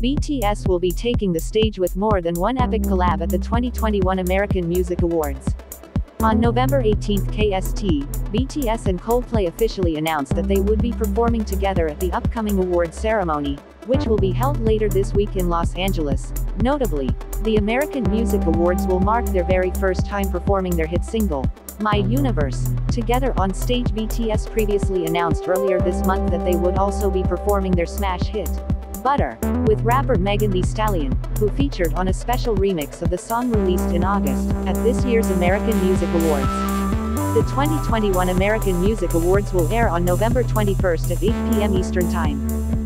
BTS will be taking the stage with more than one epic collab at the 2021 American Music Awards. On November 18, KST, BTS and Coldplay officially announced that they would be performing together at the upcoming awards ceremony, which will be held later this week in Los Angeles. Notably, the American Music Awards will mark their very first time performing their hit single, My Universe, together on stage. BTS previously announced earlier this month that they would also be performing their smash hit, Butter, with rapper Megan Thee Stallion, who featured on a special remix of the song released in August, at this year's American Music Awards. The 2021 American Music Awards will air on November 21 at 8 p.m. Eastern Time.